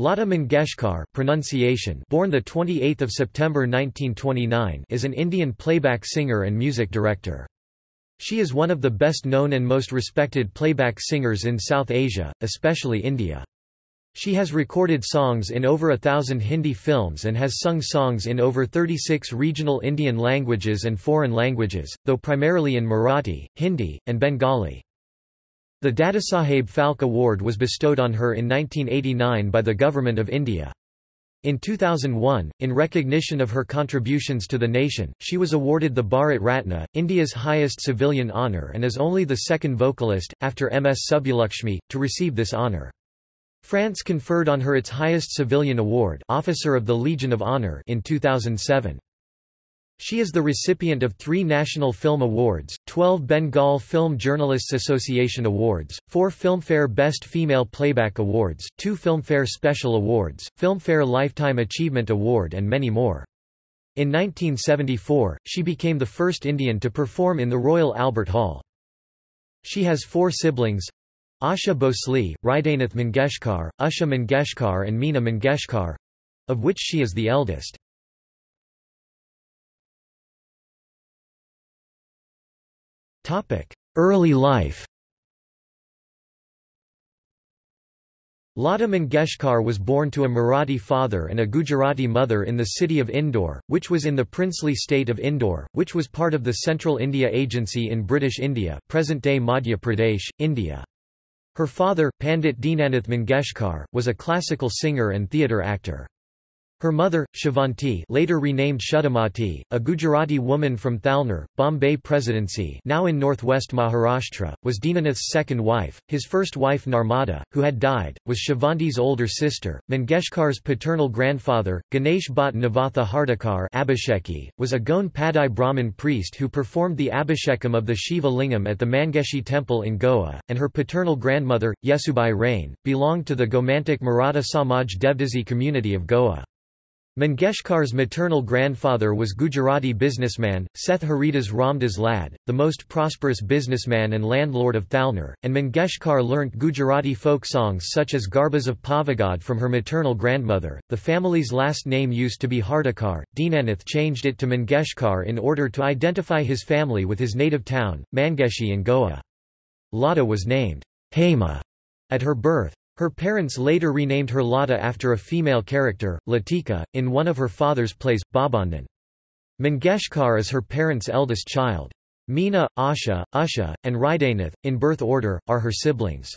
Lata Mangeshkar pronunciation born 28 September 1929 is an Indian playback singer and music director. She is one of the best known and most respected playback singers in South Asia, especially India. She has recorded songs in over a thousand Hindi films and has sung songs in over 36 regional Indian languages and foreign languages, though primarily in Marathi, Hindi, and Bengali. The Dadasaheb Phalke Award was bestowed on her in 1989 by the Government of India. In 2001, in recognition of her contributions to the nation, she was awarded the Bharat Ratna, India's highest civilian honour and is only the second vocalist, after M.S. Subbulakshmi, to receive this honour. France conferred on her its highest civilian award Officer of the Legion of Honor in 2007. She is the recipient of three National Film Awards, 12 Bengal Film Journalists Association Awards, four Filmfare Best Female Playback Awards, two Filmfare Special Awards, Filmfare Lifetime Achievement Award and many more. In 1974, she became the first Indian to perform in the Royal Albert Hall. She has four siblings Asha Bhosle, Hridaynath Mangeshkar, Usha Mangeshkar and Meena Mangeshkar of which she is the eldest. Early life Lata Mangeshkar was born to a Marathi father and a Gujarati mother in the city of Indore, which was in the princely state of Indore, which was part of the Central India Agency in British India present-day Madhya Pradesh, India. Her father, Pandit Dinanath Mangeshkar, was a classical singer and theatre actor. Her mother, Shivanti later renamed Shudamati, a Gujarati woman from Thalner, Bombay Presidency now in northwest Maharashtra, was Dinanath's second wife. His first wife Narmada, who had died, was Shivanti's older sister. Mangeshkar's paternal grandfather, Ganesh Bhatt Navatha Hardikar Abhisheki, was a Goan Padai Brahmin priest who performed the Abhishekam of the Shiva Lingam at the Mangeshi temple in Goa, and her paternal grandmother, Yesubai Rain, belonged to the Gomantak Maratha Samaj Devdasi community of Goa. Mangeshkar's maternal grandfather was Gujarati businessman, Seth Haridas Ramdas Lad, the most prosperous businessman and landlord of Thalner, and Mangeshkar learnt Gujarati folk songs such as Garbas of Pavagad from her maternal grandmother. The family's last name used to be Hardikar. Dinanath changed it to Mangeshkar in order to identify his family with his native town, Mangeshi in Goa. Lata was named Hema at her birth. Her parents later renamed her Lata after a female character, Latika, in one of her father's plays, Babandan. Mangeshkar is her parents' eldest child. Meena, Asha, Usha, and Hridaynath, in birth order, are her siblings.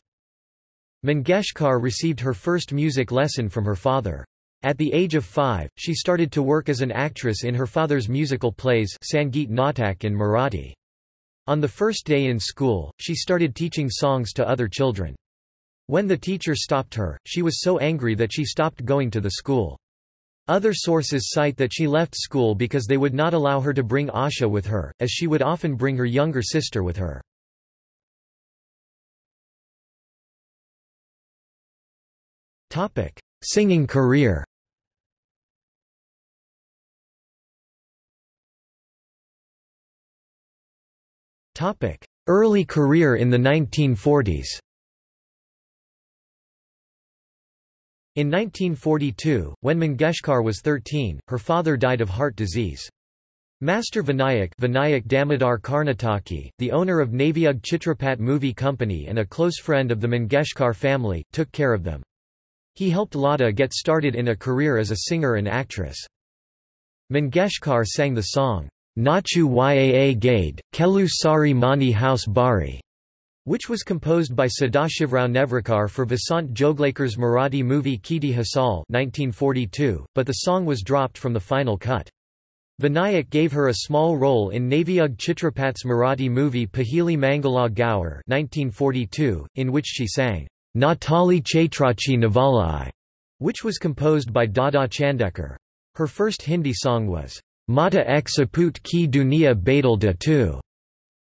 Mangeshkar received her first music lesson from her father. At the age of five, she started to work as an actress in her father's musical plays Sangeet Natak in Marathi. On the first day in school, she started teaching songs to other children. When the teacher stopped her, she was so angry that she stopped going to the school. Other sources cite that she left school because they would not allow her to bring Asha with her, as she would often bring her younger sister with her. Singing career Early career in the 1940s In 1942, when Mangeshkar was 13, her father died of heart disease. Master Vinayak, Vinayak Damodar Karnataki, the owner of Navyug Chitrapat Movie Company and a close friend of the Mangeshkar family, took care of them. He helped Lata get started in a career as a singer and actress. Mangeshkar sang the song, Nachu Yaa Gade, Kelu Sari Mani House Bari, which was composed by Sadashivrao Nevrekar for Vasant Joglekar's Marathi movie Kiti Hasal 1942, but the song was dropped from the final cut. Vinayak gave her a small role in Navyug Chitrapat's Marathi movie Pahili Mangala Gaur 1942, in which she sang, Natali Chaitrachi Navalai, which was composed by Dada Chandekar. Her first Hindi song was, Mata ek saput ki dunia badal Da tu,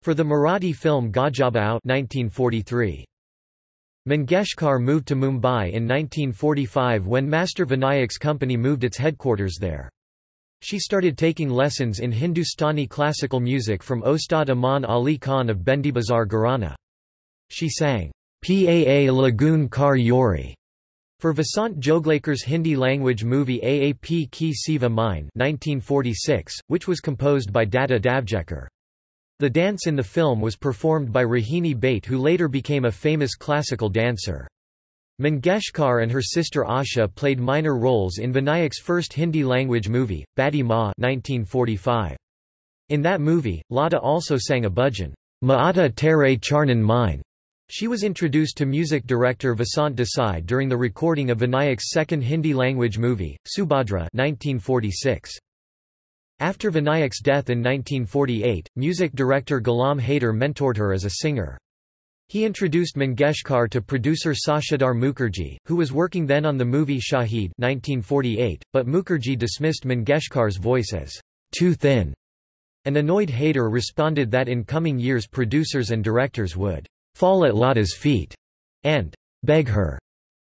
for the Marathi film Gajaabhau 1943. Mangeshkar moved to Mumbai in 1945 when Master Vinayak's company moved its headquarters there. She started taking lessons in Hindustani classical music from Ustad Aman Ali Khan of Bhendibazaar Gharana. She sang, Paa Lagoon Kar Yori, For Vasant Joglekar's Hindi-language movie Aap Ki Siva Mine 1946, which was composed by Datta Davjekar. The dance in the film was performed by Rohini Bhate who later became a famous classical dancer. Mangeshkar and her sister Asha played minor roles in Vinayak's first Hindi-language movie, Badi Ma 1945. In that movie, Lata also sang a bhajan, Maata Tere Charnan Mine, she was introduced to music director Vasant Desai during the recording of Vinayak's second Hindi-language movie, Subhadra 1946. After Vinayak's death in 1948, music director Ghulam Haider mentored her as a singer. He introduced Mangeshkar to producer Sashadhar Mukherjee, who was working then on the movie Shahid 1948, but Mukherjee dismissed Mangeshkar's voice as too thin. An annoyed Haider responded that in coming years producers and directors would fall at Lata's feet, and beg her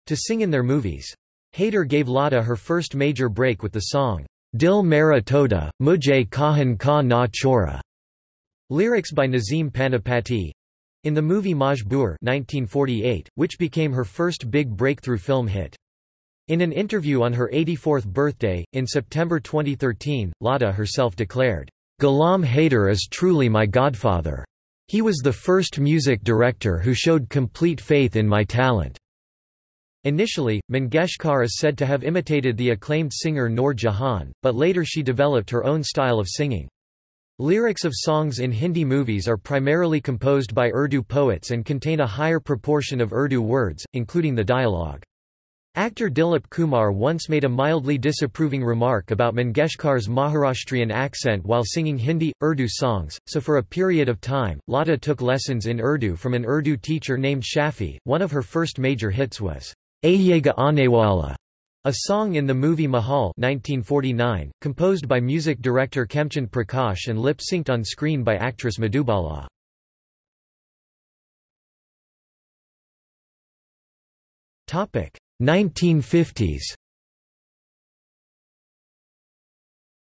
to sing in their movies. Haider gave Lata her first major break with the song, Dil Mera Toda, Mujhe Kahan Ka Na Chora, lyrics by Nazim Panipati, in the movie Majboor 1948, which became her first big breakthrough film hit. In an interview on her 84th birthday, in September 2013, Lata herself declared, Ghulam Haider is truly my godfather. He was the first music director who showed complete faith in my talent. Initially, Mangeshkar is said to have imitated the acclaimed singer Noor Jahan, but later she developed her own style of singing. Lyrics of songs in Hindi movies are primarily composed by Urdu poets and contain a higher proportion of Urdu words, including the dialogue. Actor Dilip Kumar once made a mildly disapproving remark about Mangeshkar's Maharashtrian accent while singing Hindi, Urdu songs, so for a period of time, Lata took lessons in Urdu from an Urdu teacher named Shafi. One of her first major hits was, Ayega Anewala, a song in the movie Mahal 1949, composed by music director Khemchand Prakash and lip-synced on screen by actress Madhubala. Topic 1950s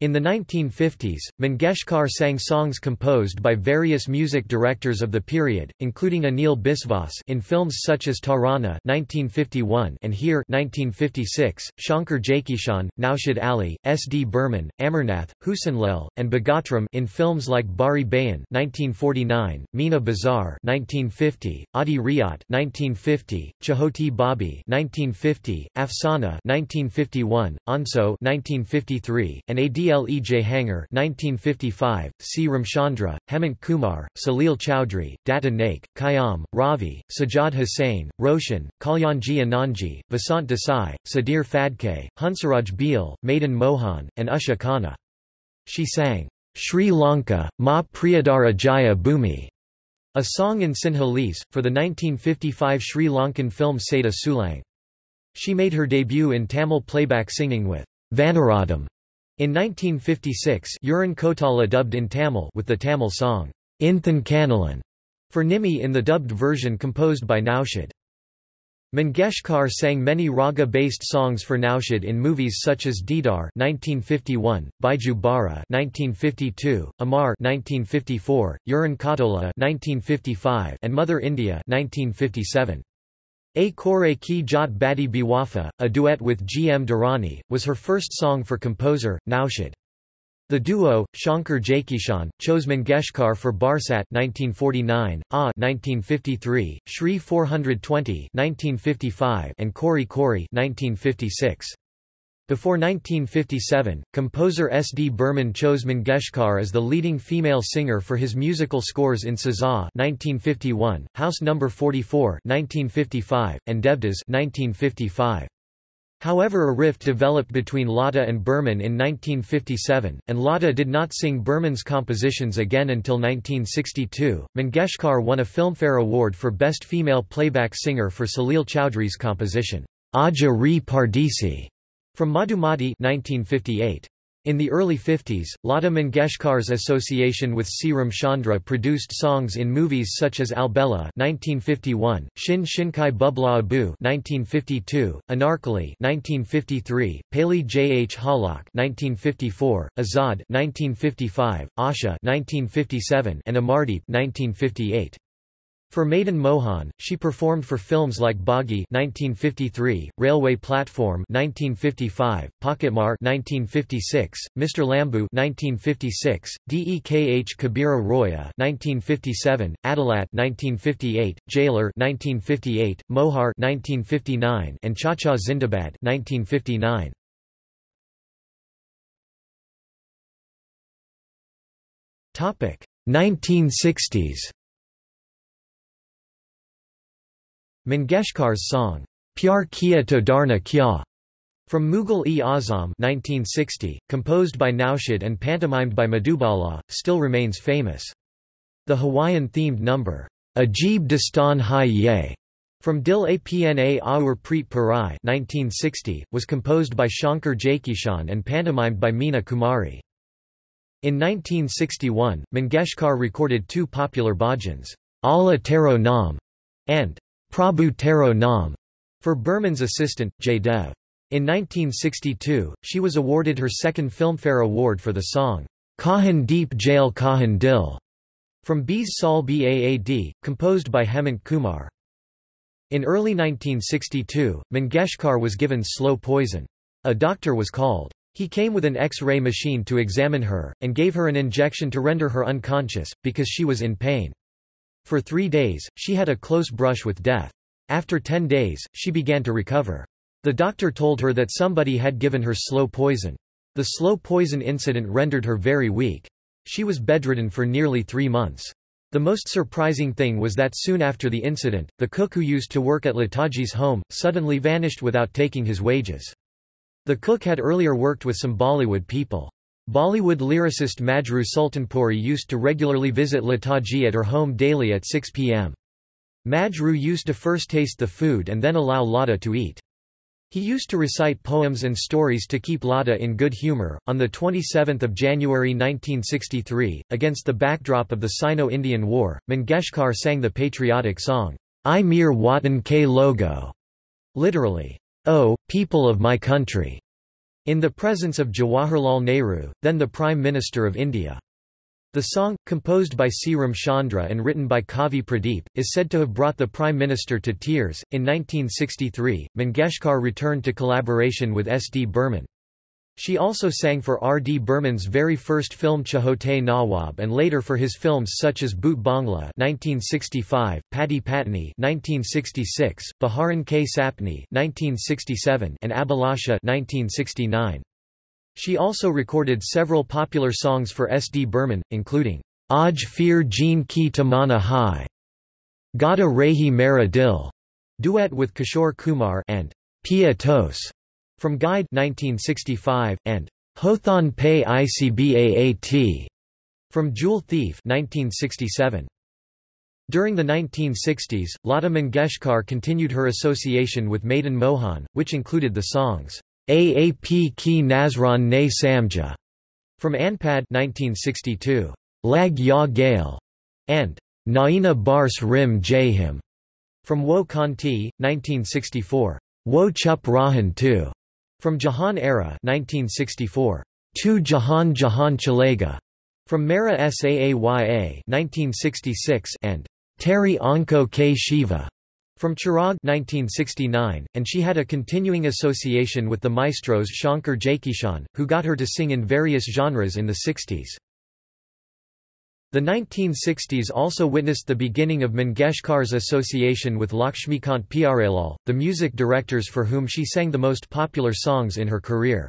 In the 1950s, Mangeshkar sang songs composed by various music directors of the period, including Anil Biswas in films such as Tarana (1951) and Heer (1956), Shankar Jaikishan, Naushad Ali, S. D. Burman, Amarnath, Husenlal, and Bhagatram in films like Badi Bahen (1949), Meena Bazaar (1950), Aadhi Raat (1950), Chhoti Bhabi (1950), Afsana (1951), Aansoo (1953), and Ad Cle Jahangar 1955, C. Ramchandra, Hemant Kumar, Salil Chowdhury, Datta Naik, Khayyam, Ravi, Sajjad Hussain, Roshan, Kalyanji Anandji, Vasant Desai, Sudhir Phadke, Hansraj Behl, Madan Mohan, and Usha Khanna. She sang, Sri Lanka, Ma Priyadara Jaya Bhumi, a song in Sinhalese, for the 1955 Sri Lankan film Seda Sulang. She made her debut in Tamil playback singing with Vanaradam in 1956 Uran Khatola dubbed in Tamil with the Tamil song, Inthan Kanalan, for Nimmi in the dubbed version composed by Naushad. Mangeshkar sang many raga-based songs for Naushad in movies such as Deedar (1951), Baiju Bawra (1952), Amar (1954), Uran Khatola (1955), and Mother India (1957). A Kore Ki Jat Badi Biwafa, a duet with G. M. Durrani, was her first song for composer, Naushad. The duo, Shankar Jaikishan, chose Mangeshkar for Barsat 1949, Ah 1953, Shri 420 1955, and Chori Chori 1956. Before 1957, composer S. D. Burman chose Mangeshkar as the leading female singer for his musical scores in Saza 1951, House No. 44 1955, and Devdas 1955. However a rift developed between Lata and Burman in 1957, and Lata did not sing Burman's compositions again until 1962. Mangeshkar won a Filmfare Award for Best Female Playback Singer for Salil Chowdhury's composition, Aja Re Pardesi, from Madhumati 1958. In the early 50s, Lata Mangeshkar's association with C. Ramchandra produced songs in movies such as Albela 1951, Shin Shinkai Bubla Abu 1952, Anarkali 1953, Pali J. H. Halak 1954, Azad 1955, Asha 1957, and Amardeep 1958. For Madan Mohan, she performed for films like Bagi 1953, Railway Platform 1955, Pocketmar 1956, Mr. Lambu 1956, Dekh Kabira Roya 1957, Adalat 1958, Jailer 1958, Mohar 1959, and Cha-Cha Zindabad 1959. Topic 1960s Mangeshkar's song, Pyar Kiya to Darna Kya, from Mughal-e-Azam 1960, composed by Naushad and pantomimed by Madhubala, still remains famous. The Hawaiian-themed number, Ajib Dastan Hai Ye, from Dil Apna Aur Preet Parai 1960, was composed by Shankar Jaikishan and pantomimed by Meena Kumari. In 1961, Mangeshkar recorded two popular bhajans, Allah Tero Nam and Prabhu Tero Nam for Burman's assistant, Jaidev. In 1962, she was awarded her second Filmfare Award for the song, Kahan Deep Jail Kahan Dil, from Bees Saal Baad, composed by Hemant Kumar. In early 1962, Mangeshkar was given slow poison. A doctor was called. He came with an X-ray machine to examine her, and gave her an injection to render her unconscious, because she was in pain. For three days, she had a close brush with death. After ten days, she began to recover. The doctor told her that somebody had given her slow poison. The slow poison incident rendered her very weak. She was bedridden for nearly three months. The most surprising thing was that soon after the incident, the cook who used to work at Lataji's home, suddenly vanished without taking his wages. The cook had earlier worked with some Bollywood people. Bollywood lyricist Majrooh Sultanpuri used to regularly visit Lataji at her home daily at 6 p.m. Majrooh used to first taste the food and then allow Lata to eat. He used to recite poems and stories to keep Lata in good humor. On the 27th of January 1963, against the backdrop of the Sino-Indian War, Mangeshkar sang the patriotic song, I Mir Watan Ke Logo, literally, "Oh, people of my country." In the presence of Jawaharlal Nehru, then the Prime Minister of India. The song, composed by C. Ramchandra and written by Kavi Pradeep, is said to have brought the Prime Minister to tears. In 1963, Mangeshkar returned to collaboration with S. D. Burman. She also sang for R. D. Burman's very first film Chhote Nawab and later for his films such as Bhoot Bungla 1965, Pati Patni 1966, Baharon Ke Sapne 1967, and Abhilasha 1969. She also recorded several popular songs for S. D. Burman, including Aj Fir Jeen Ki Tamana Hai, Gada Rehi Mera Dil, duet with Kishore Kumar and Pia Tos from Guide 1965, and Hothan Pei Icbaat from Jewel Thief 1967. During the 1960s, Lata Mangeshkar continued her association with Madan Mohan, which included the songs Aap Ki Nazran Ne Samja from Anpad 1962, Lag Ya Gale, and Naina Bars Rim Jahim from Woh Kaun Thi, 1964, Wo Chup Rahan 2 from Jahan Ara 1964, Tu Jahan Jahan Chalega, from Mera Saaya 1966 and Terry Anko K. Shiva, from Chirag 1969, and she had a continuing association with the maestros Shankar Jaikishan, who got her to sing in various genres in the 60s. The 1960s also witnessed the beginning of Mangeshkar's association with Lakshmikant Pyarelal, the music directors for whom she sang the most popular songs in her career.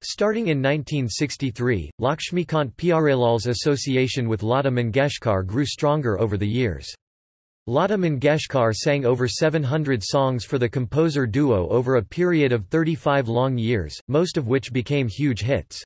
Starting in 1963, Lakshmikant Pyarelal's association with Lata Mangeshkar grew stronger over the years. Lata Mangeshkar sang over 700 songs for the composer duo over a period of 35 long years, most of which became huge hits.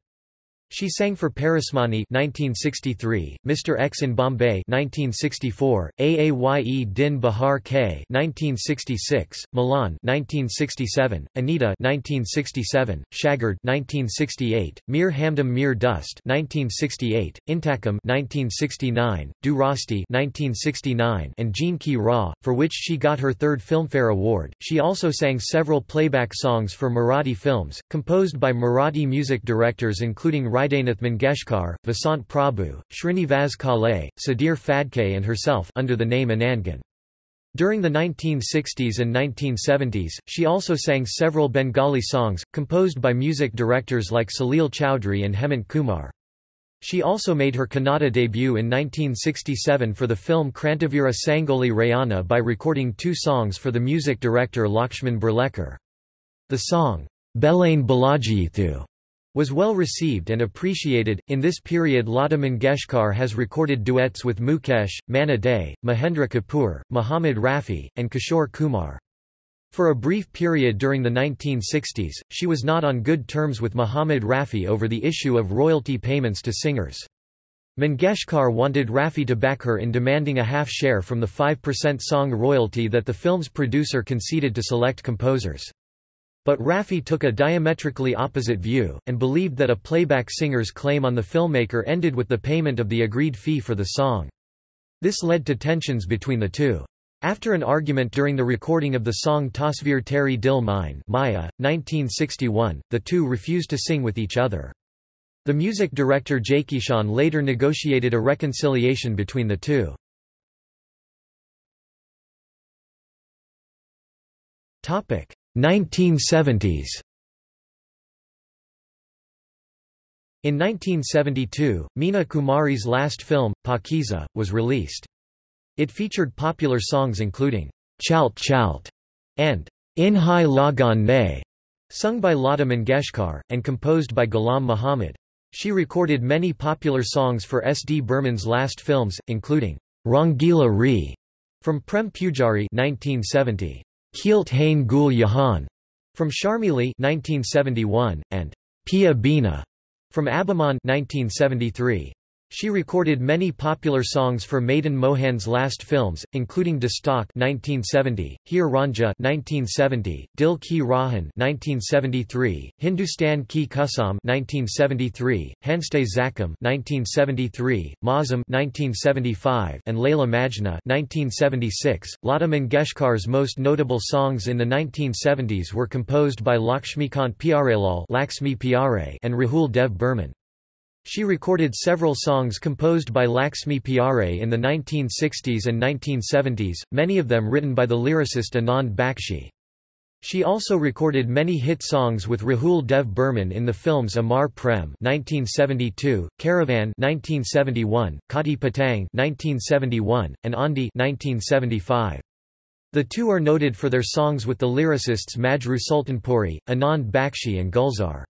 She sang for Parasmani 1963, Mr. X in Bombay 1964, Aaye Din Bahar K 1966, Milan 1967, Anita 1967, Shagird 1968, Mere Hamdam Mere Dost 1968, Intakam 1969, Do Raaste 1969, and Jean Ki Ra, for which she got her third Filmfare Award. She also sang several playback songs for Marathi films, composed by Marathi music directors including Hridaynath Mangeshkar, Vasant Prabhu, Srinivas Kalé, Sudhir Phadke and herself under the name Anandghan. During the 1960s and 1970s, she also sang several Bengali songs, composed by music directors like Salil Chowdhury and Hemant Kumar. She also made her Kannada debut in 1967 for the film Krantavira Sangoli Rayana by recording two songs for the music director Lakshman Berlekar. The song, Belaine Balajiyithu, was well received and appreciated. In this period, Lata Mangeshkar has recorded duets with Mukesh, Manna Dey, Mahendra Kapoor, Muhammad Rafi, and Kishore Kumar. For a brief period during the 1960s, she was not on good terms with Muhammad Rafi over the issue of royalty payments to singers. Mangeshkar wanted Rafi to back her in demanding a half share from the 5% song royalty that the film's producer conceded to select composers. But Rafi took a diametrically opposite view, and believed that a playback singer's claim on the filmmaker ended with the payment of the agreed fee for the song. This led to tensions between the two. After an argument during the recording of the song Tasveer Teri Dil Mine Maya, 1961, the two refused to sing with each other. The music director Jaikishan later negotiated a reconciliation between the two. 1970s In 1972, Meena Kumari's last film, Pakeeza, was released. It featured popular songs including Chalt Chalt and In Hai Lagan Ne, sung by Lata Mangeshkar, and composed by Ghulam Muhammad. She recorded many popular songs for S. D. Burman's last films, including Rangila Re from Prem Pujari 1970. Khielt Hain Gul Yahan from Sharmili 1971 and Pia Bina from Abhiman 1973. She recorded many popular songs for Madan Mohan's last films, including Dastak (1970), Heer Raanjha (1970), Dil Ki Rahan (1973), Hindustan Ki Kasam (1973), Hanste Zakhm (1973), Mausam (1975), and Laila Majnu (1976). Lata Mangeshkar's most notable songs in the 1970s were composed by Lakshmikant Pyarelal (Laxmi Pyare) and Rahul Dev Burman. She recorded several songs composed by Laxmi Pyare in the 1960s and 1970s, many of them written by the lyricist Anand Bakshi. She also recorded many hit songs with Rahul Dev Burman in the films Amar Prem (1972), Caravan (1971), Kati Patang (1971), and Aandhi (1975). The two are noted for their songs with the lyricists Majrooh Sultanpuri, Anand Bakshi and Gulzar.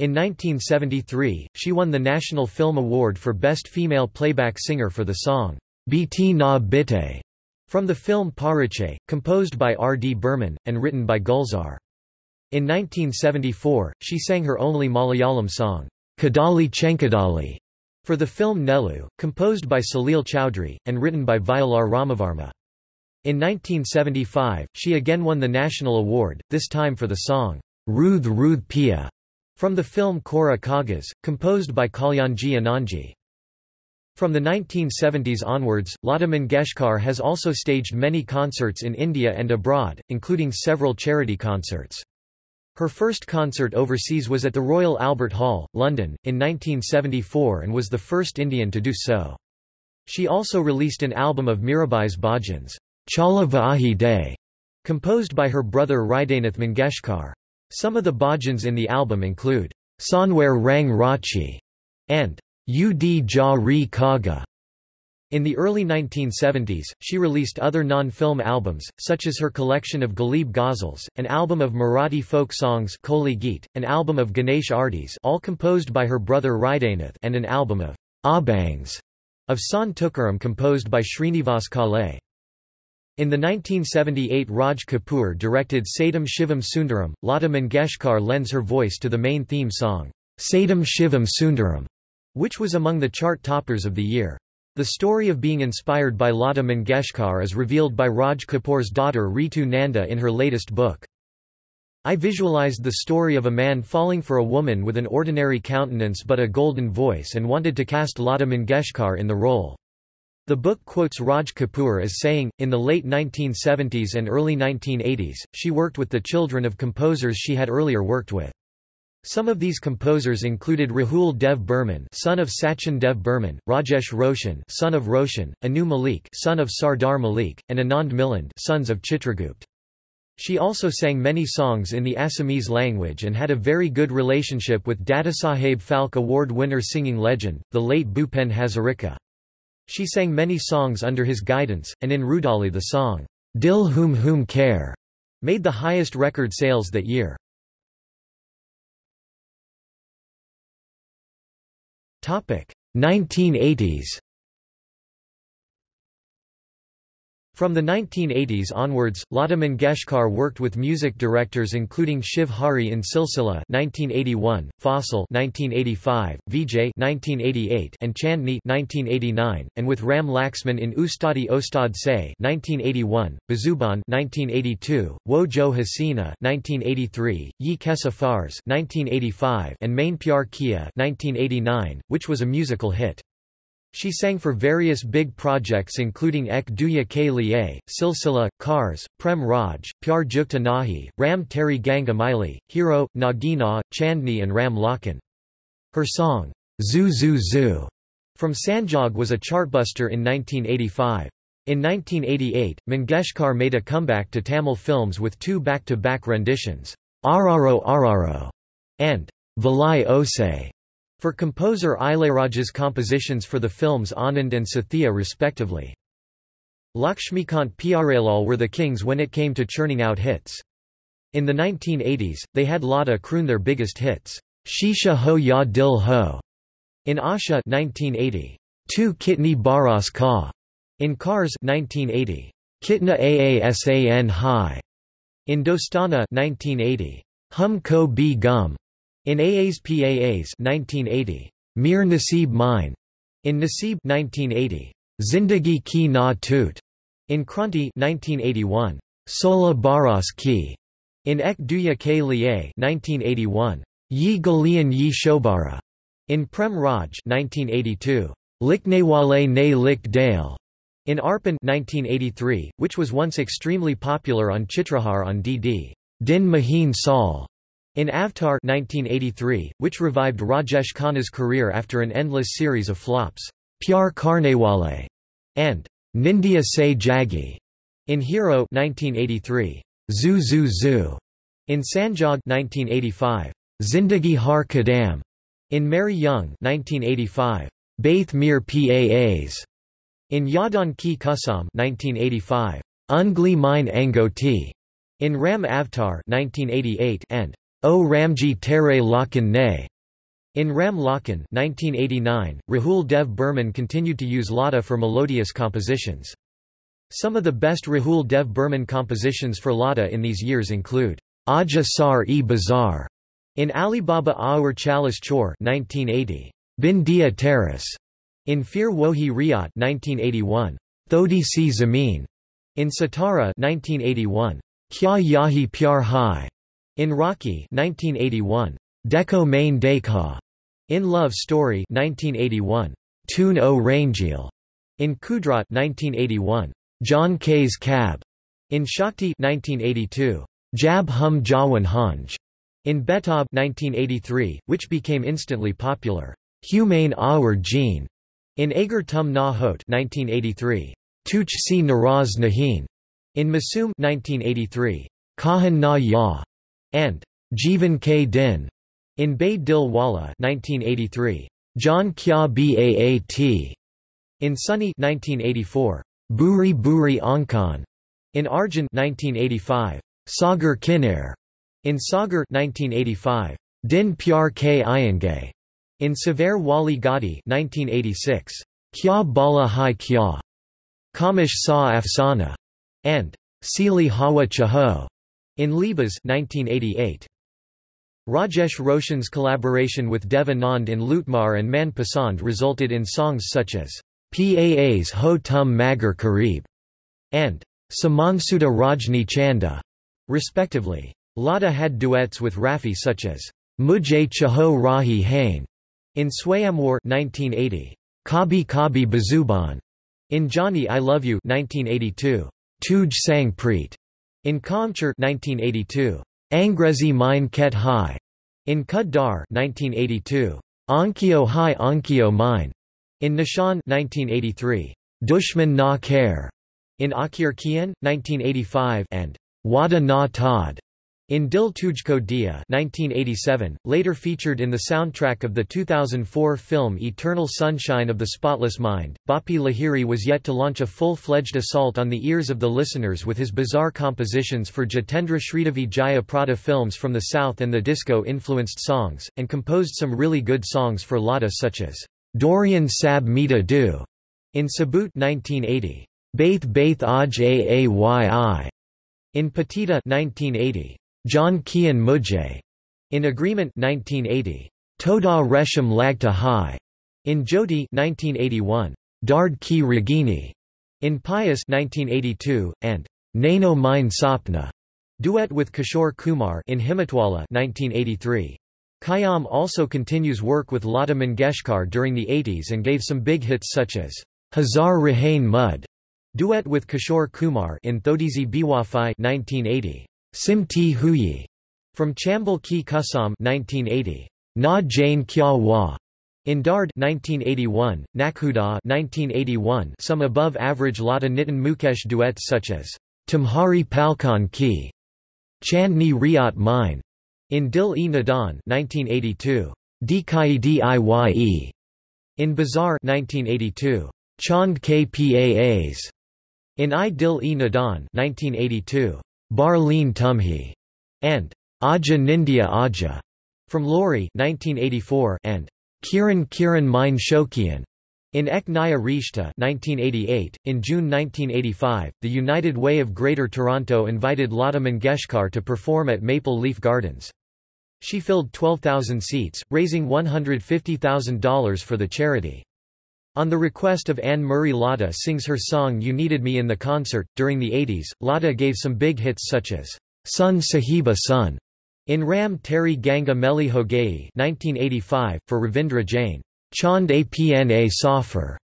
In 1973, she won the National Film Award for Best Female Playback Singer for the song, Biti Na Bitte, from the film Parichay, composed by R. D. Burman, and written by Gulzar. In 1974, she sang her only Malayalam song, Kadali Chenkadali, for the film Nellu, composed by Salil Chowdhury, and written by Vayalar Ramavarma. In 1975, she again won the national award, this time for the song, Ruth Ruth Pia, from the film Kora Kagaz, composed by Kalyanji Anandji. From the 1970s onwards, Lata Mangeshkar has also staged many concerts in India and abroad, including several charity concerts. Her first concert overseas was at the Royal Albert Hall, London, in 1974 and was the first Indian to do so. She also released an album of Mirabai's bhajans, Chala Vaahi Des, composed by her brother Hridaynath Mangeshkar. Some of the bhajans in the album include Sanwar Rang Rachi and Ud Ja Re Kaga. In the early 1970s, she released other non-film albums, such as her collection of Ghalib Ghazals, an album of Marathi folk songs Koli Geet, an album of Ganesh Artis all composed by her brother Hridaynath and an album of Abhangs of Sant Tukaram composed by Srinivas Kalé. In the 1978 Raj Kapoor directed Satyam Shivam Sundaram, Lata Mangeshkar lends her voice to the main theme song, Satyam Shivam Sundaram, which was among the chart toppers of the year. The story of being inspired by Lata Mangeshkar is revealed by Raj Kapoor's daughter Ritu Nanda in her latest book. I visualized the story of a man falling for a woman with an ordinary countenance but a golden voice and wanted to cast Lata Mangeshkar in the role. The book quotes Raj Kapoor as saying, in the late 1970s and early 1980s, she worked with the children of composers she had earlier worked with. Some of these composers included Rahul Dev Burman, son of Sachin Dev Burman, Rajesh Roshan, son of Roshan, Anu Malik, son of Sardar Malik, and Anand Milind, sons of Chitragupt. She also sang many songs in the Assamese language and had a very good relationship with Dadasaheb Phalke Award winner singing legend, the late Bhupen Hazarika. She sang many songs under his guidance, and in Rudali the song, Dil Hoom Hoom Kare, made the highest record sales that year. Topic 1980s From the 1980s onwards, Lata Mangeshkar worked with music directors including Shiv Hari in Silsila (1981), Faasle (1985), Vijay (1988), and Chandni (1989), and with Ram Laxman in Ustadi Ustad Se (1981), Bezubaan (1982), Wo Jo Hasina (1983), Ye Kesa Fars (1985), and Maine Pyar Kiya (1989), which was a musical hit. She sang for various big projects including Ek Duuje Ke Liye, Silsila, Karz, Prem Rog, Pyar Jukta Nahi, Ram Teri Ganga Maili, Hero, Nagina, Chandni and Ram Lakhan. Her song, Zoo Zoo Zoo, from Sanjog was a chartbuster in 1985. In 1988, Mangeshkar made a comeback to Tamil films with two back-to-back -back renditions, Araro Araro and Valai Ose. For composer Ilaiyaraaja's compositions for the films Anand and Sathya respectively. Lakshmikant Pyarelal were the kings when it came to churning out hits. In the 1980s, they had Lata croon their biggest hits, Shisha Ho Ya Dil Ho, in Asha 1980, Tu Kitni Baras Ka, in Karz 1980, Kitna Aasan Hai, in Dostana 1980, Hum Ko Gum, in Aas Paas 1980, Mir Nasib Mine, in Nasib 1980, Zindagi Ki Na Toot, in Kranti 1981, Sola Baras Ki, in Ek Duuje Ke Liye 1981, Yi Galian Yi Shobara, in Prem Rog 1982, Liknewale Ne Lik Dale, in Arpan 1983, which was once extremely popular on Chitrahar on DD, Din Mahin Saul, in Avtar 1983, which revived Rajesh Khanna's career after an endless series of flops, Pyar Karnewale and Nindia Se Jagi. In Hero 1983, Zoo Zoo Zoo. In Sanjog 1985, Zindagi Har Kadam. In Meri Jung 1985, Baith Mir Paas. In Yaadon Ki Kasam 1985, Ungli Mine Angoti. In Ram Avtar 1988 and O Ramji Tere Lakan Ne. In Ram Lakhan 1989, Rahul Dev Burman continued to use Lata for melodious compositions. Some of the best Rahul Dev Burman compositions for Lata in these years include Aja Sar-e Bazaar in Alibaba Aur Chalis Chor 1980, Bindia Terrace in Phir Wohi Raat 1981, Thodi Zameen in Sitara 1981, Kya Yahi Pyar Hai in Rocky 1981, Deco Main Dekha. In Love Story 1981, Tune O Rangeal. In Kudrat 1981, John K's Cab. In Shakti 1982, Jab Hum Jawan Hanj. In Betab 1983, which became instantly popular, Humane Aur Jean. In Agar Tum Na Hot 1983, Tuch Si Naraz Nahin. In Masoom 1983, Kahan Na Ya and Jivan K. Din in Bade Dil Wala 1983. John Kya Baat in Sunny 1984. Buri Buri Ankan in Arjun 1985. Sagar Kinair in Sagar 1985. Din Pyar K Iyengai in Savere Wali Gaadi 1986. Kya Bala Hai Kya Kamish Sa Afsana and Sili Hawa Chaho in Libas 1988. Rajesh Roshan's collaboration with Dev Anand in Lutmar and Man Pasand resulted in songs such as Paas Ho Tum Magar Karib and Samangsuda Rajni Chanda, respectively. Lata had duets with Rafi such as Mujhe Chaho Rahi Hain in Swayamwar 1980, Kabi Kabi Bazuban in Johnny I Love You 1982, Tuj Sang Preet in Kaamchor 1982, Angrezi Mine Ket Hai. In Khud Dar 1982, Onkyo Hai Onkyo Mine. In Nishan 1983, Dushman Na Kare. In Aakhir Kyon 1985 and Wada Na Todd in Dil Tujhko Dia 1987, later featured in the soundtrack of the 2004 film Eternal Sunshine of the Spotless Mind, Bappi Lahiri was yet to launch a full-fledged assault on the ears of the listeners with his bizarre compositions for Jitendra Sridevi Jaya Prada films from the South and the disco-influenced songs, and composed some really good songs for Lata such as Dorian Sab Mita Do in Saboot 1980, Baith Baith Aj Aayyi in Patita 1980. John Kian Mujay in Agreement 1980. Toda Resham Lagta Hai in Jyoti 1981. Dard Ki Ragini in Pyaas 1982 and Nano Mine Sapna duet with Kishore Kumar in Himmatwala 1983. Khayyam also continues work with Lata Mangeshkar during the 80s and gave some big hits such as Hazar Rahain Mud duet with Kishore Kumar in Thodisi Bewafaii 1980. Simti Huyi. From Chambal Ki Kasam 1980. Na Jane Kya Wa. In Dard 1981, Nakhuda 1981, some above-average Lata Nitin Mukesh duets such as Tumhari Palkan Ki, Chandni Riat Mine. In Dil e Nadan 1982, Dikai Diye in Bazaar 1982, Chand Kpaas in I Dil e Nadan 1982. Barleen Tumhi, and Aja Nindya Aja from Lori 1984 and Kiran Kiran Mine Shokian in Ek Naya Rishta 1988. .In June 1985, the United Way of Greater Toronto invited Lata Mangeshkar to perform at Maple Leaf Gardens. She filled 12,000 seats, raising $150,000 for the charity. On the request of Anne Murray Lata sings her song You Needed Me in the concert. During the 80s, Lata gave some big hits such as Sun Sahiba Sun in Ram Teri Ganga Meli Hogai 1985, for Ravindra Jain, Chand Apna Safar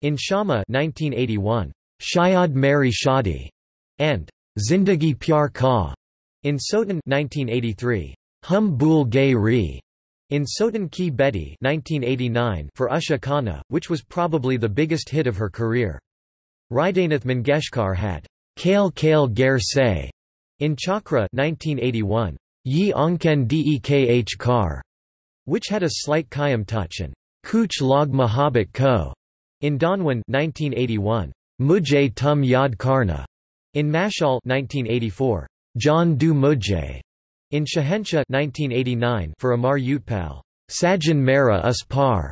in Shama 1981, Shayad Mary Shadi, and Zindagi Pyar Ka in Souten 1983, Hum Bul Gay Re in Souten Ki Beti 1989 for Usha Khanna, which was probably the biggest hit of her career. Hridaynath Mangeshkar had Kale Kale Gare Se in Chakra 1981, Yi Onken Dekh Kar, which had a slight Khayyam touch and Kuch Log Mahabat Ko in Dhanwan 1981, Mujhe Tum Yad Karna in Mashaal 1984, John Du Mujhe in Shahenshah 1989 for Amar Utpal, Sajan Mera Us Par,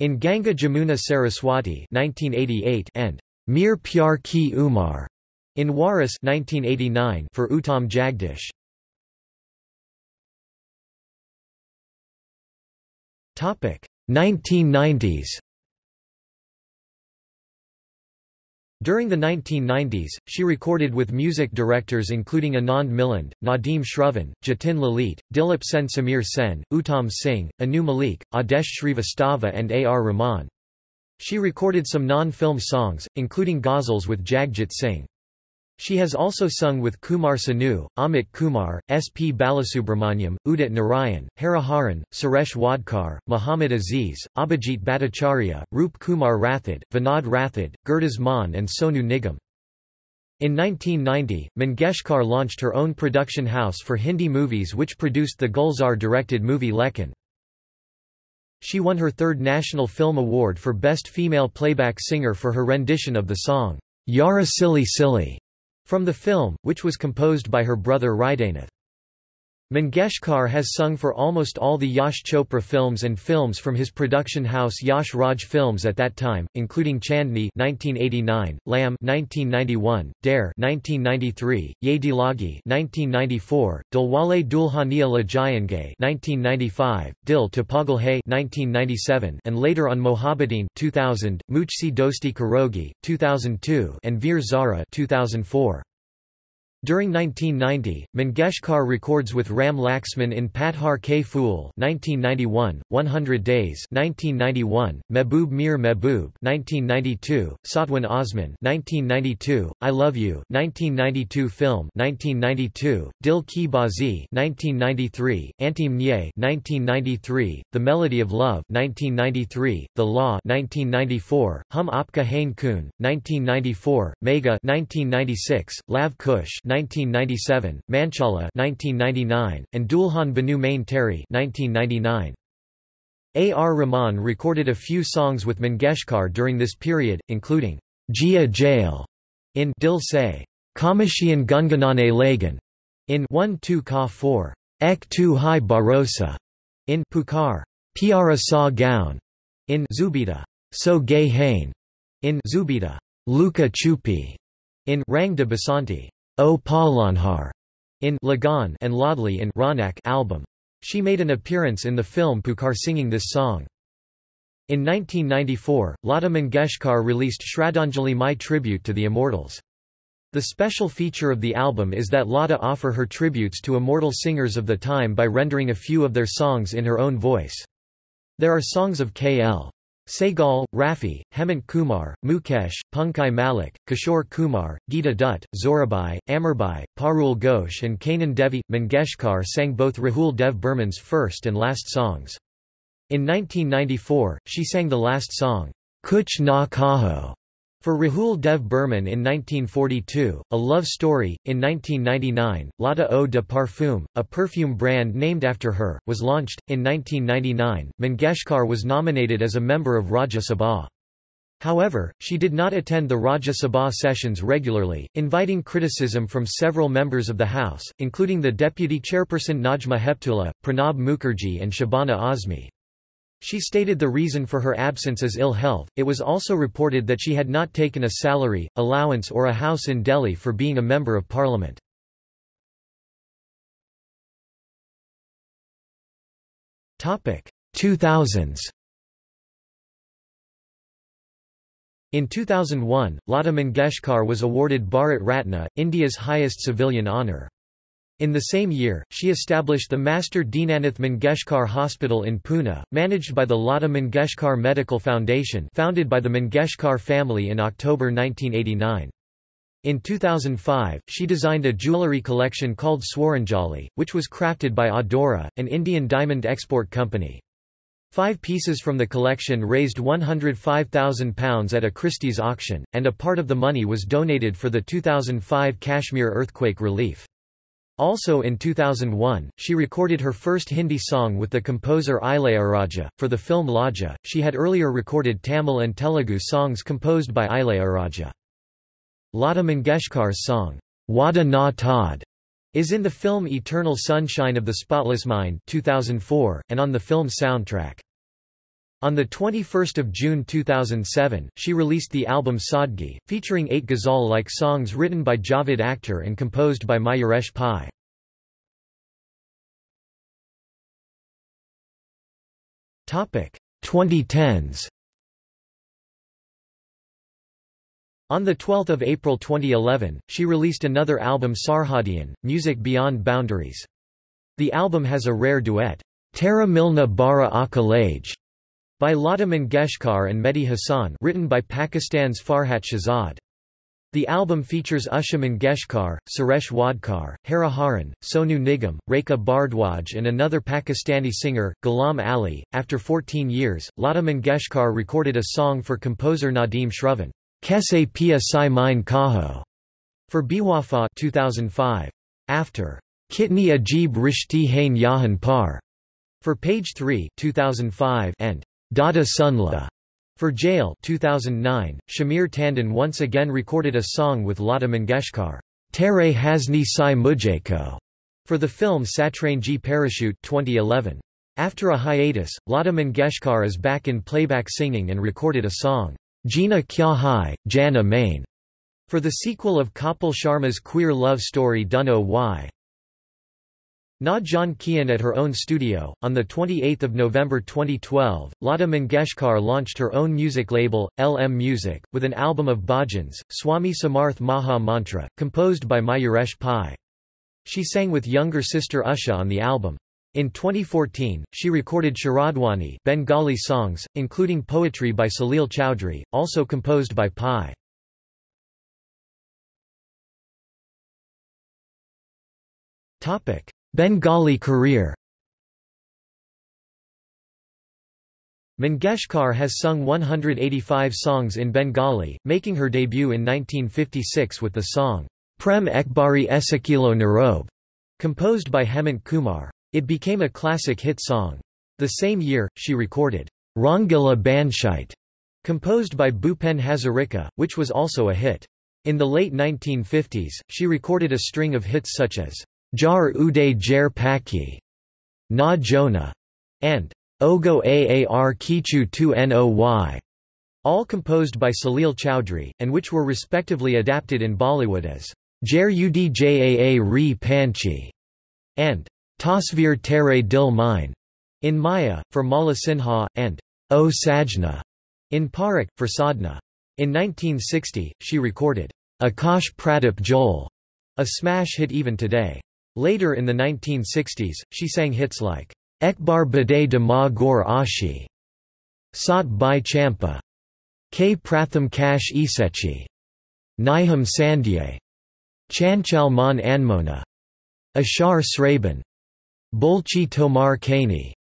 in Ganga Jamuna Saraswati 1988 and Mir Pyar Ki Umar, in Waris 1989 for Uttam Jagdish. Topic 1990s During the 1990s, she recorded with music directors including Anand Milind, Nadeem Shravan, Jatin Lalit, Dilip Sen Samir Sen, Uttam Singh, Anu Malik, Adesh Shrivastava and A. R. Rahman. She recorded some non-film songs, including ghazals with Jagjit Singh. She has also sung with Kumar Sanu, Amit Kumar, S. P. Balasubramanyam, Udit Narayan, Hariharan, Suresh Wadkar, Muhammad Aziz, Abhijit Bhattacharya, Roop Kumar Rathod, Vinod Rathod, Gurdas Maan and Sonu Nigam. In 1990, Mangeshkar launched her own production house for Hindi movies which produced the Gulzar-directed movie Lekin. She won her third National Film Award for Best Female Playback Singer for her rendition of the song, Yaara Seeli Seeli. From the film, which was composed by her brother Hridaynath. Mangeshkar has sung for almost all the Yash Chopra films and films from his production house Yash Raj Films at that time, including Chandni (1989), Lamhe (1991), Darr (1993), Ye Dilagi (1994), Dilwale Dulhania Le Jayenge (1995), Dil to Pagal Hai (1997), and later on Mohabbatein (2000), Mujhse Dosti Karoge (2002), and Veer-Zaara (2004). During 1990, Mangeshkar records with Ram Laxman in Pathar Ke Phool 1991, 100 Days 1991, Mehboob Mir Mehboob 1992, Saatwan Aasman 1992, I Love You 1992 Film 1992, Dil Ki Bazi 1993, Antim Nyay 1993, The Melody of Love 1993, The Law 1994, Hum Aapke Hain Koun 1994, Megha 1996, Lav Kush 1997, Manchala 1999, and Dulhan Banu Main Terry 1999. A. R. Rahman recorded a few songs with Mangeshkar during this period, including Jiya Jale in Dil Se, Kamishian Gunganane Lagan in 1 2 Ka 4, Ek Tu Hai Barosa in Pukar, Piara Sa Gaun in Zubeidaa, So Gay Hain in Zubeidaa, Luka Chupi in Rang de Basanti. O Palanhar in Lagan and Ladli in Ronak album. She made an appearance in the film Pukar singing this song. In 1994, Lata Mangeshkar released Shraddhanjali My Tribute to the Immortals. The special feature of the album is that Lata offer her tributes to immortal singers of the time by rendering a few of their songs in her own voice. There are songs of K.L. Saigal, Rafi, Hemant Kumar, Mukesh, Pankaj Mullick, Kishore Kumar, Geeta Dutt, Zohrabai, Amirbai, Parul Ghosh and Kanan Devi. Mangeshkar sang both Rahul Dev Burman's first and last songs. In 1994, she sang the last song, Kuch Na Kaho, for Rahul Dev Burman in 1942, A Love Story, in 1999, Lata Eau de Parfum, a perfume brand named after her, was launched. In 1999, Mangeshkar was nominated as a member of Rajya Sabha. However, she did not attend the Rajya Sabha sessions regularly, inviting criticism from several members of the House, including the deputy chairperson Najma Heptullah, Pranab Mukherjee and Shabana Azmi. She stated the reason for her absence as ill health. It was also reported that she had not taken a salary, allowance, or a house in Delhi for being a member of parliament. Topic 2000s. In 2001, Lata Mangeshkar was awarded Bharat Ratna, India's highest civilian honour. In the same year, she established the Master Dinanath Mangeshkar Hospital in Pune, managed by the Lata Mangeshkar Medical Foundation founded by the Mangeshkar family in October 1989. In 2005, she designed a jewellery collection called Swaranjali, which was crafted by Adora, an Indian diamond export company. Five pieces from the collection raised £105,000 at a Christie's auction, and a part of the money was donated for the 2005 Kashmir earthquake relief. Also in 2001, she recorded her first Hindi song with the composer Ilaiyaraaja. For the film Lajja, she had earlier recorded Tamil and Telugu songs composed by Ilaiyaraaja. Lata Mangeshkar's song, Wada Na Tod, is in the film Eternal Sunshine of the Spotless Mind 2004, and on the film's soundtrack. On 21 June 2007, she released the album Saadgi, featuring eight ghazal-like songs written by Javed Akhtar and composed by Mayuresh Pai. Topic 2010s. On 12 April 2011, she released another album Sarhadein, Music Beyond Boundaries. The album has a rare duet, Tara Milna Bara Akalage, by Lata Mangeshkar and Mehdi Hassan written by Pakistan's Farhat Shahzad. The album features Usha Mangeshkar, Suresh Wadkar, Hariharan, Sonu Nigam, Rekha Bhardwaj, and another Pakistani singer, Ghulam Ali. After 14 years, Lata Mangeshkar recorded a song for composer Nadeem Shravan, Kaise Piya Se Main Kahoon, for Bewafa 2005. After Kitne Ajeeb Rishte Hain Yahan Par, for Page 3 2005 and Dada Sunla for Jail 2009, Shamir Tandon once again recorded a song with Lata Mangeshkar, Tere Hasne Sai Mujhko, for the film Satrangi Parachute 2011. After a hiatus, Lata Mangeshkar is back in playback singing and recorded a song, Jina Kya Hai, Jana Main, for the sequel of Kapil Sharma's queer love story Dunno Y. Na Jaane Kyun at her own studio. On 28 November 2012, Lata Mangeshkar launched her own music label, LM Music, with an album of bhajans, Swami Samarth Maha Mantra, composed by Mayuresh Pai. She sang with younger sister Usha on the album. In 2014, she recorded Sharadwani Bengali songs, including poetry by Salil Chowdhury, also composed by Pai. Bengali career Mangeshkar has sung 185 songs in Bengali, making her debut in 1956 with the song, Prem Ekbari Esekilo Narob, composed by Hemant Kumar. It became a classic hit song. The same year, she recorded, Rangila Banshite, composed by Bhupen Hazarika, which was also a hit. In the late 1950s, she recorded a string of hits such as Jar Uday Jer Paki, Na Jonah, and Ogo Aar Kichu Tu Noy, all composed by Salil Chowdhury, and which were respectively adapted in Bollywood as Jer Udjaa Re Panchi and Tasveer Tere Dil Mein in Maya, for Mala Sinha, and O Sajna in Parakh, for Sadhna. In 1960, she recorded Akash Pratap Joel, a smash hit even today. Later in the 1960s, she sang hits like Ekbar Bade de Ma Gaur Ashi, Sat Bai Champa, K Pratham Kash Isechi, Niham Sandye, Chanchal Man Anmona, Ashar Sraban, Bolchi Tomar Kani,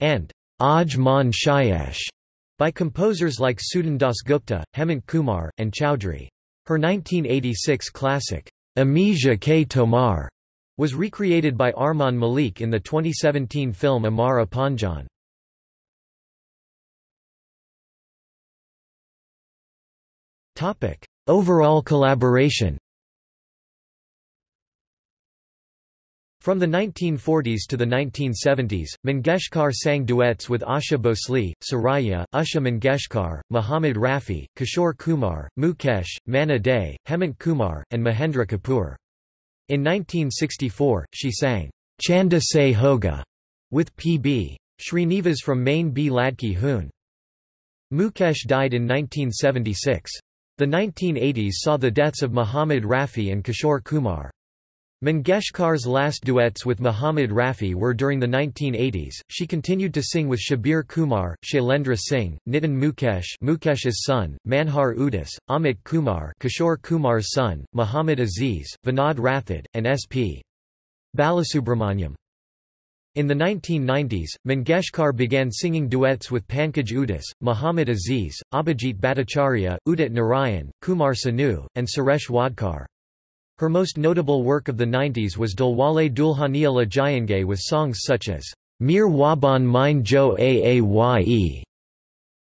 and Aj Man Shayesh, by composers like Sudan Gupta, Hemant Kumar, and Chowdhury. Her 1986 classic, Amija K. Tomar, was recreated by Armaan Malik in the 2017 film Amar Apanjan. Overall collaboration From the 1940s to the 1970s, Mangeshkar sang duets with Asha Bhosle, Suraiya, Usha Mangeshkar, Muhammad Rafi, Kishore Kumar, Mukesh, Manna Dey, Hemant Kumar, and Mahendra Kapoor. In 1964, she sang, Chanda Se Hoga, with P.B. Srinivas from Main Bhi Ladki Hoon. Mukesh died in 1976. The 1980s saw the deaths of Muhammad Rafi and Kishore Kumar. Mangeshkar's last duets with Muhammad Rafi were during the 1980s. She continued to sing with Shabir Kumar, Shailendra Singh, Nitin Mukesh, Mukesh's son, Manhar Udhas, Amit Kumar, Kishore Kumar's son, Muhammad Aziz, Vinod Rathod, and S.P. Balasubrahmanyam. In the 1990s, Mangeshkar began singing duets with Pankaj Udhas, Muhammad Aziz, Abhijit Bhattacharya, Udit Narayan, Kumar Sanu, and Suresh Wadkar. Her most notable work of the 90s was Dilwale Dulhania Le Jayenge with songs such as Mere Khwabon Mein Jo Aaye,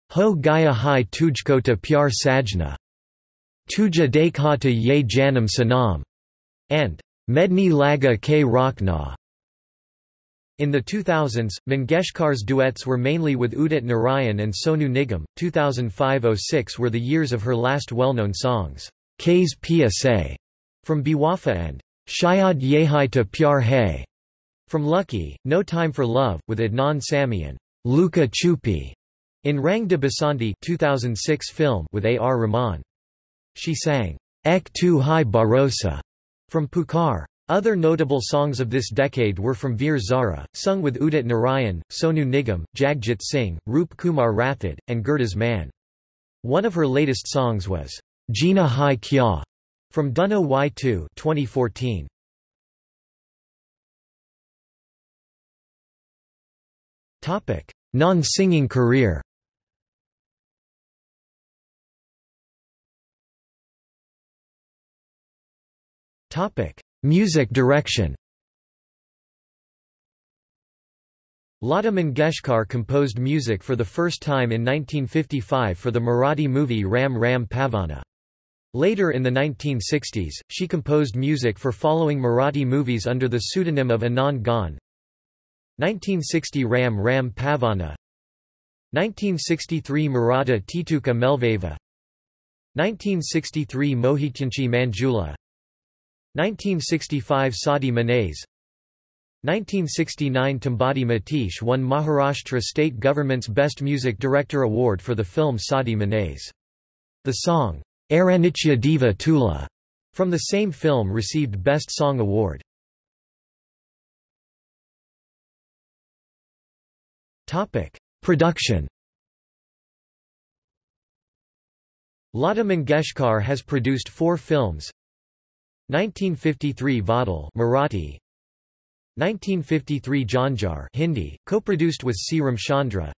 Ho Gaya Hai Tujhko To Pyar Sajna, Tuja Dekha Ye Janam Sanam, and Mehndi Laga Ke Rakhna. In the 2000s, Mangeshkar's duets were mainly with Udit Narayan and Sonu Nigam. 2005-06 were the years of her last well-known songs, K's PSA, from Bewafa and Shayad Yahi to Pyar Hai. From Lucky, No Time for Love, with Adnan Sami and Luka Chupi in Rang de Basanti 2006 film with A. R. Rahman. She sang Ek Tu Hai Bharosa from Pukar. Other notable songs of this decade were from Veer Zaara, sung with Udit Narayan, Sonu Nigam, Jagjit Singh, Roop Kumar Rathod, and Gurdas Maan. One of her latest songs was Jina Hai Kya from Dunno Y2 2014. Topic: Non-singing career. Topic: Music direction. Lata Mangeshkar composed music for the first time in 1955 for the Marathi movie Ram Ram Pavana. Later in the 1960s, she composed music for following Marathi movies under the pseudonym of Anandghan. 1960 Ram Ram Pavana 1963 Maratha Tituka Melveva 1963 Mohityanchi Manjula 1965 Sadhi Manasa 1969 Tambadi Matish won Maharashtra state government's Best Music Director Award for the film Sadhi Manasa. The song, Aranitya Diva Tula, from the same film received Best Song Award. Production. Lata Mangeshkar has produced four films. 1953 Vadal Marathi. 1953 Jhaanjhar Hindi, co-produced with C. Ramchandra.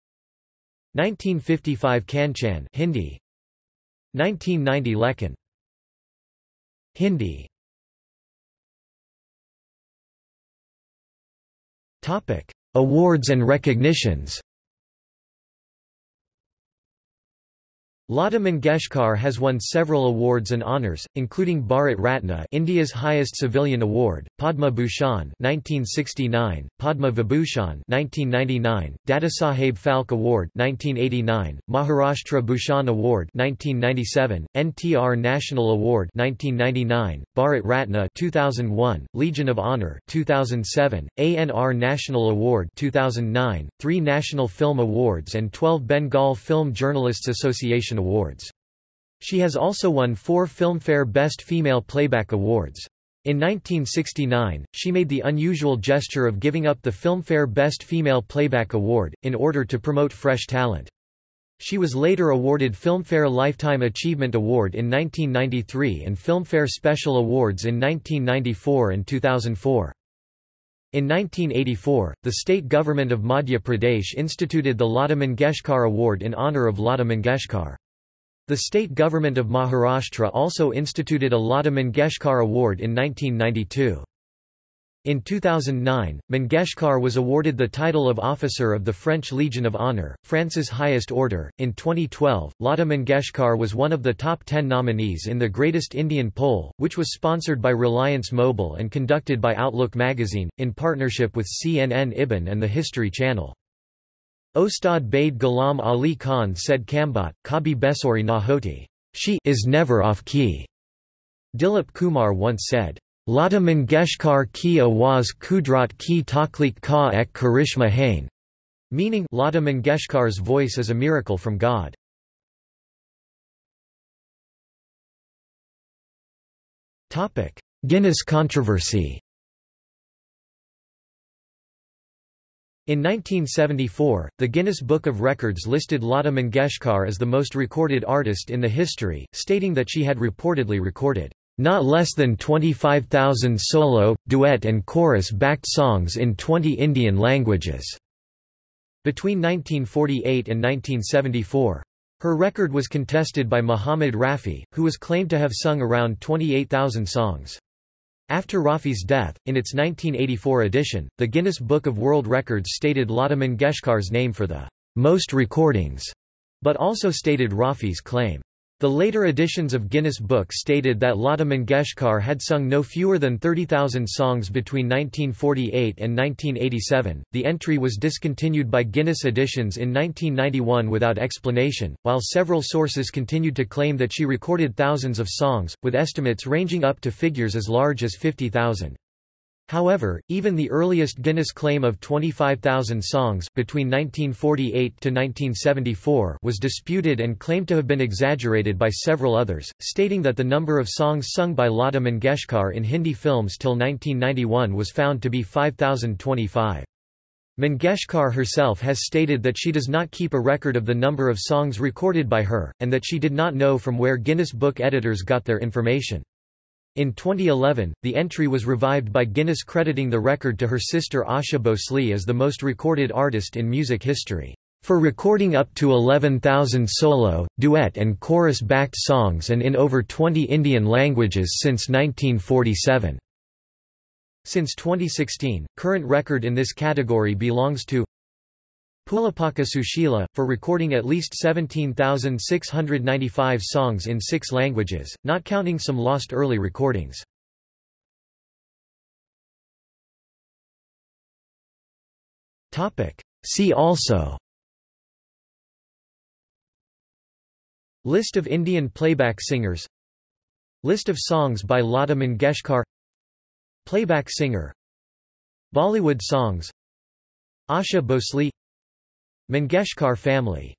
1955 Kanchan Hindi 1990 Lekin Hindi. Topic. Awards and recognitions Lata Mangeshkar has won several awards and honours, including Bharat Ratna India's highest civilian award, Padma Bhushan 1969, Padma Vibhushan 1999, Dadasaheb Phalke Award 1989, Maharashtra Bhushan Award 1997, NTR National Award 1999, Bharat Ratna 2001, Legion of Honour 2007, ANR National Award 2009, 3 National Film Awards and 12 Bengal Film Journalists Association Awards. She has also won four Filmfare Best Female Playback Awards. In 1969, she made the unusual gesture of giving up the Filmfare Best Female Playback Award, in order to promote fresh talent. She was later awarded Filmfare Lifetime Achievement Award in 1993 and Filmfare Special Awards in 1994 and 2004. In 1984, the state government of Madhya Pradesh instituted the Lata Mangeshkar Award in honour of Lata Mangeshkar. The state government of Maharashtra also instituted a Lata Mangeshkar Award in 1992. In 2009, Mangeshkar was awarded the title of Officer of the French Legion of Honor, France's highest order. In 2012, Lata Mangeshkar was one of the top 10 nominees in the Greatest Indian Poll, which was sponsored by Reliance Mobile and conducted by Outlook magazine, in partnership with CNN IBN and the History Channel. Ustad Bade Ghulam Ali Khan said Kambat, Kabi Besori Nahoti. She is never off key. Dilip Kumar once said, Lata Mangeshkar ki awaz kudrat ki taklik ka ek karishma hain, meaning Lata Mangeshkar's voice is a miracle from God. Guinness controversy In 1974, the Guinness Book of Records listed Lata Mangeshkar as the most recorded artist in the history, stating that she had reportedly recorded not less than 25,000 solo, duet and chorus-backed songs in 20 Indian languages." Between 1948 and 1974. Her record was contested by Muhammad Rafi, who was claimed to have sung around 28,000 songs. After Rafi's death, in its 1984 edition, the Guinness Book of World Records stated Lata Mangeshkar's name for the most recordings, but also stated Rafi's claim. The later editions of Guinness Book stated that Lata Mangeshkar had sung no fewer than 30,000 songs between 1948 and 1987. The entry was discontinued by Guinness editions in 1991 without explanation, while several sources continued to claim that she recorded thousands of songs, with estimates ranging up to figures as large as 50,000. However, even the earliest Guinness claim of 25,000 songs between 1948 to 1974 was disputed and claimed to have been exaggerated by several others, stating that the number of songs sung by Lata Mangeshkar in Hindi films till 1991 was found to be 5,025. Mangeshkar herself has stated that she does not keep a record of the number of songs recorded by her, and that she did not know from where Guinness Book editors got their information. In 2011, the entry was revived by Guinness crediting the record to her sister Asha Bhosle as the most recorded artist in music history, for recording up to 11,000 solo, duet and chorus-backed songs and in over 20 Indian languages since 1947. Since 2016, current record in this category belongs to Pulapaka Sushila, for recording at least 17,695 songs in six languages, not counting some lost early recordings. See also List of Indian playback singers List of songs by Lata Mangeshkar Playback singer Bollywood songs Asha Bhosle Mangeshkar family